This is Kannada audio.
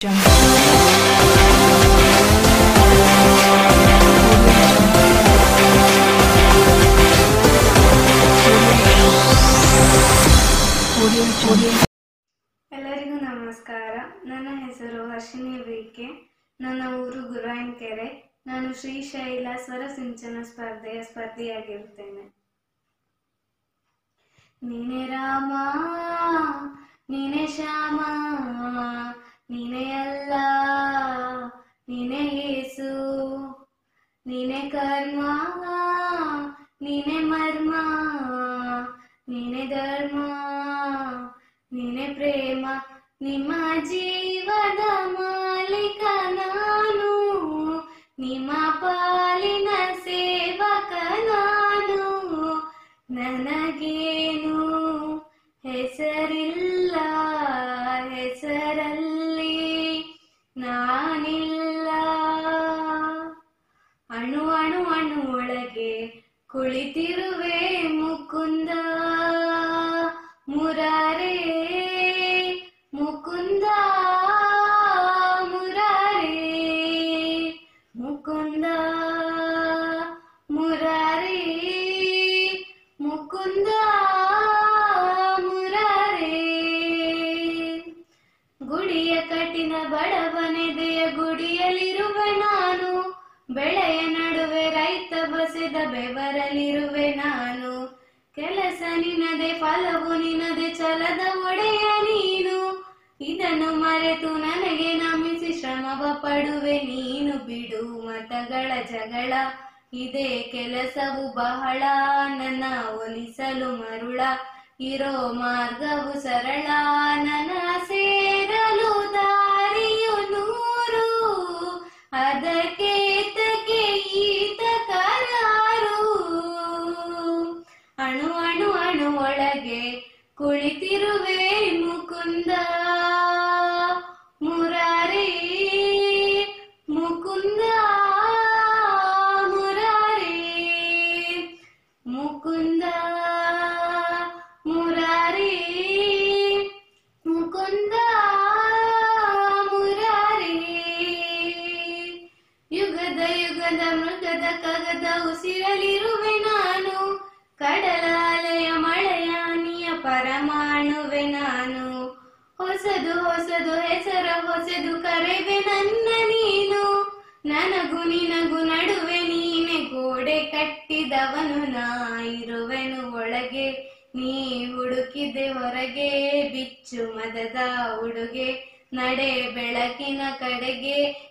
ಎಲ್ಲರಿಗೂ ನಮಸ್ಕಾರ. ನನ್ನ ಹೆಸರು ಹರ್ಷಿನಿ ವಿಕೆ. ನನ್ನ ಊರು ಗುರಾಯನ್ಕೆರೆ ನಾನು ಶ್ರೀಶೈಲ ಸ್ವರ ಸಿಂಚನ ಸ್ಪರ್ಧೆಯ ಸ್ಪರ್ಧಿಯಾಗಿರುತ್ತೇನೆ. ನೀನೆ ರಾಮ, ನೀನೆ ಶ್ಯಾಮ ನೀನೆ ಅಲ್ಲ ನೀನೆ ಯೇಸು ನೀನೆ ಕರ್ಮ ನಿನೆ ಮರ್ಮ ನಿನೆ ಧರ್ಮ ನಿನೆ ಪ್ರೇಮ. ನಿಮ್ಮ ಜೀವದ ಮಾಲೀಕ ನಾನು, ನಿಮ್ಮ ಪಾಲಿನ ಸೇವಕ ನಾನು. ನನಗೇನು ಒಳಗೆ ಕುಳಿತಿರುವೆ ಮುಕುಂದ. ಮುರಾರೆ ಮುಕುಂದ ಮುರಾರೆ ಮುಕುಂದ ಮುರಾರೆ ಮುಕುಂದ, ಮುರಾರೆ. ಗುಡಿಯ ಕಟ್ಟಿನ ಬಡವನೆದೆಯ ಗುಡಿಯಲ್ಲಿರುವ ನಾನು ಬೆಳೆಯ ಬಸೆದ ಬೆವರಲಿರುವೆ ನಾನು. ಕೆಲಸ ನಿನದೆ ಫಲವು ನಿನದೆ ಚಲದ ಒಡೆಯ ನೀನು. ಇದನ್ನು ಮರೆತು ನನಗೆ ನಮಿಸಿ ಶ್ರಮವ ಪಡುವೆ ನೀನು. ಬಿಡು ಮತಗಳ ಜಗಳ, ಇದೇ ಕೆಲಸವು ಬಹಳ. ನನ್ನ ಒಲಿಸಲು ಮರುಳ, ಇರೋ ಮಾರ್ಗವು ಸರಳ. ಕುಳಿತಿರುವೆ ಮುಕುಂದ ಮುರಾರಿ ಮುಕುಂದ ಮುರಾರಿ ಮುಕುಂದ ಮುರಾರಿ ಮುಕುಂದ ಮುರಾರಿ. ಯುಗದ ಯುಗದ ಮೃಗದ ಕಗದ ಉಸಿರಲಿರುವೆ ನಾನು, ಕಡಲ ಪರಮಾಣುವೆ ನಾನು. ಹೊಸದು ಹೊಸದು ಹೆಸರ, ಹೊಸದು ಕರೆವೆ ನನ್ನ ನೀನು. ನನಗು ನಿನಗು ನಡುವೆ ನೀನೆ ಗೋಡೆ ಕಟ್ಟಿದವನು ನಾ ಇರುವೆನು ಒಳಗೆ. ನೀ ಹುಡುಕಿದೆ ಹೊರಗೆ, ಬಿಚ್ಚು ಮದದ ಉಡುಗೆ. ನಡೆ ಬೆಳಕಿನ ಕಡೆಗೆ